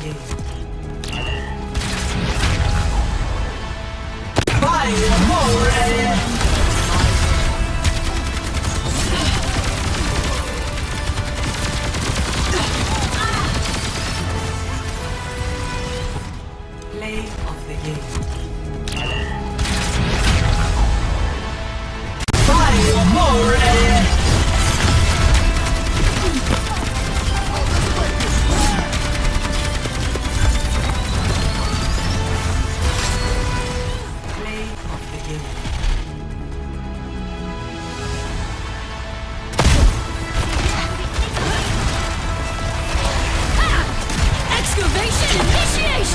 Yeah.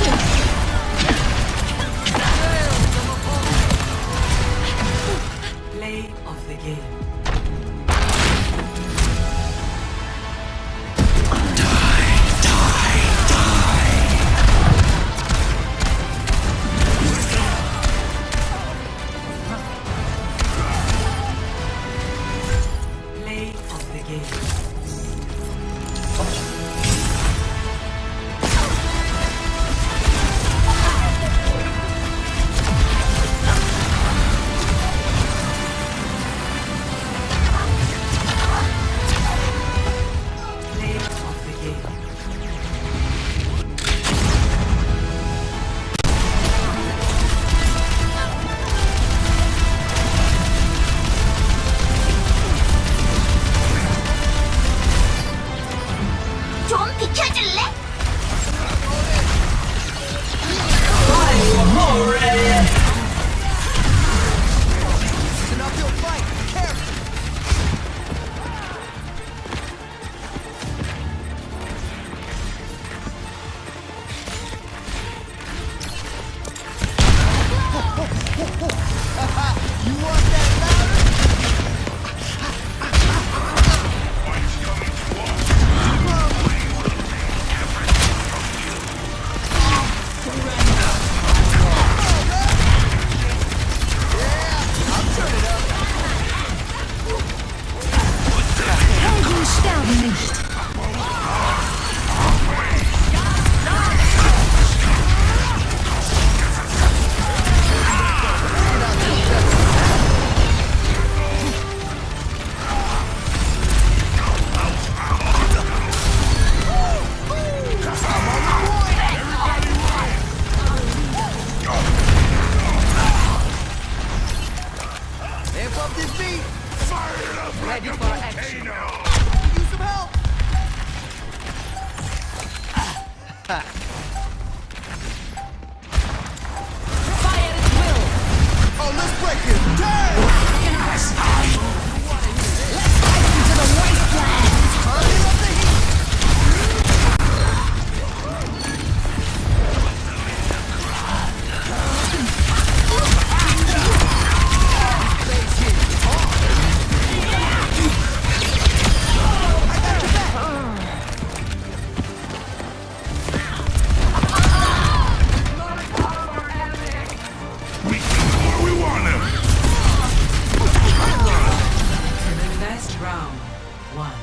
Resistance! you want that for action. Use some help. one.